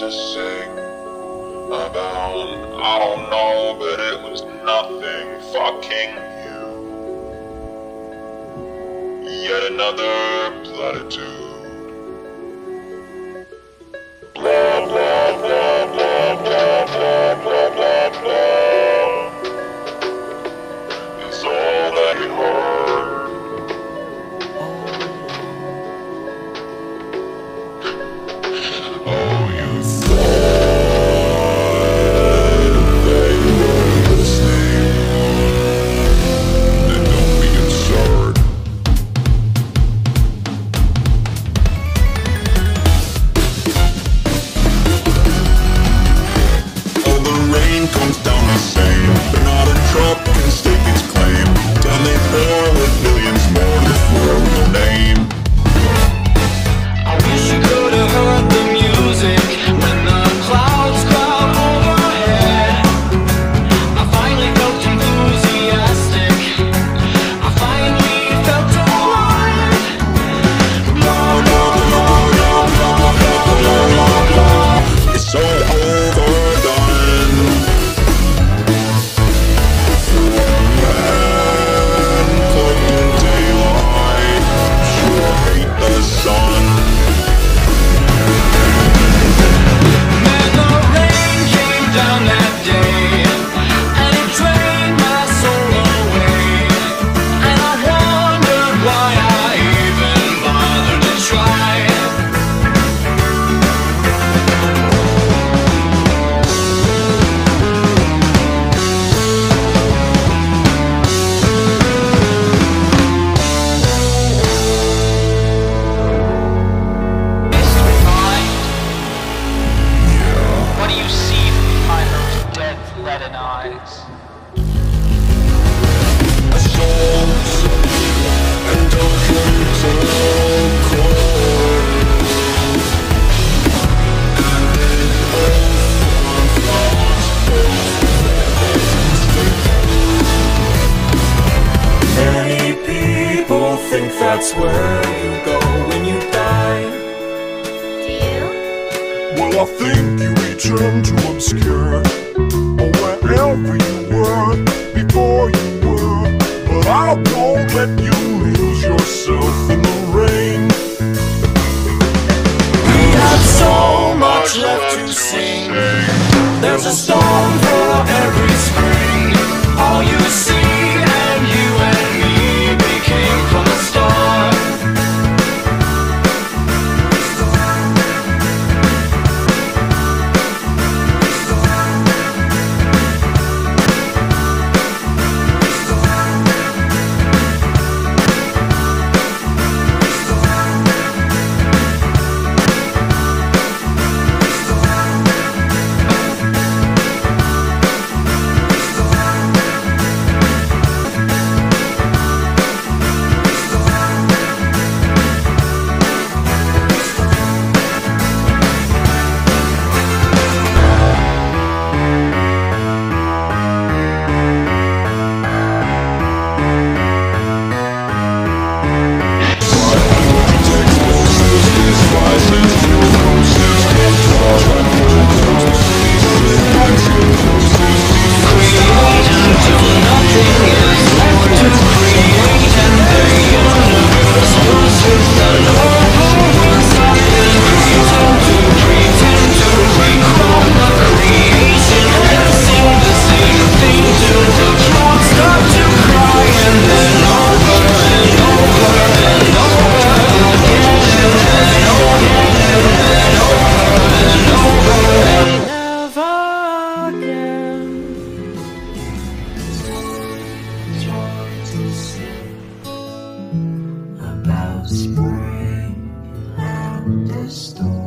to sing about. I don't know, but it was nothing fucking you. Yet another platitude. That's where you go when you die. Do you? Well, I think you return to obscure, or wherever you were before you were. But I won't let you lose yourself in the rain. We have so much left to sing. There's a storm for every spring. All you see. to sing about spring and the storm.